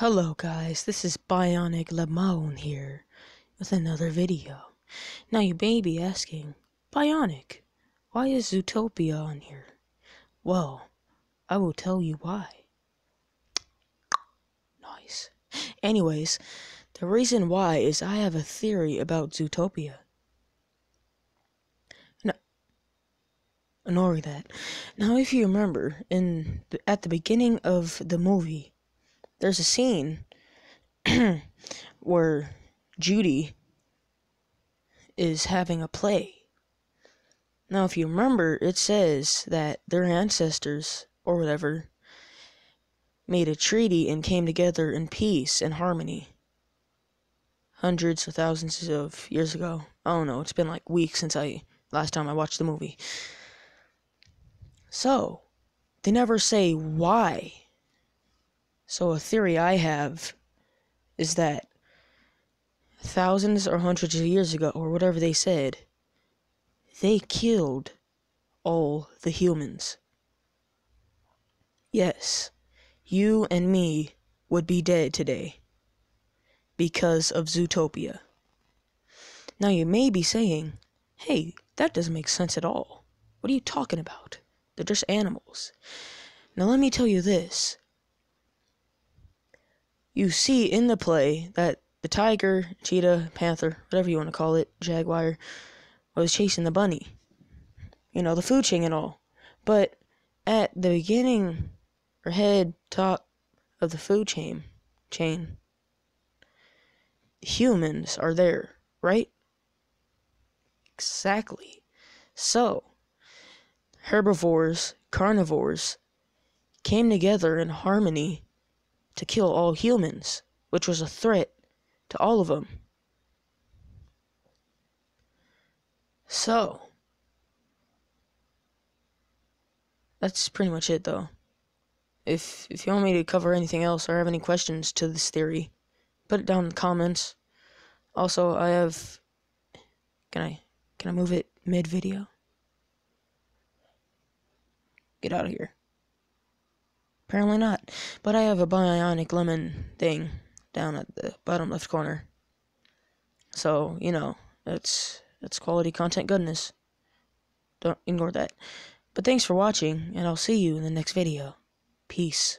Hello guys, this is Bionic Lemon here with another video. Now you may be asking, Bionic, why is Zootopia on here? Well, I will tell you why. Nice. Anyways, the reason why is I have a theory about Zootopia. No, ignore that. Now, if you remember, in at the beginning of the movie, there's a scene where Judy is having a play. Now, if you remember, it says that their ancestors, or whatever, made a treaty and came together in peace and harmony. Hundreds or thousands of years ago. I don't know, it's been like weeks since I last time I watched the movie. So, they never say why so, a theory I have is that thousands or hundreds of years ago, or whatever they said, they killed all the humans. Yes, you and me would be dead today because of Zootopia. Now, you may be saying, hey, that doesn't make sense at all. What are you talking about? They're just animals. Now, let me tell you this you see in the play that the tiger, cheetah, panther, whatever you want to call it, jaguar, was chasing the bunny. You know, the food chain and all. But at the beginning or head top of the food chain chain humans are there, right? Exactly. So herbivores, carnivores came together in harmony to kill all humans, which was a threat to all of them. So, that's pretty much it though. If if you want me to cover anything else or have any questions to this theory, put it down in the comments. Also, I have can I can I move it mid video? Get out of here. Apparently not. But I have a bionic lemon thing down at the bottom left corner. So, you know, that's that's quality content goodness. Don't ignore that. But thanks for watching, and I'll see you in the next video. Peace.